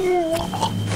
Yeah.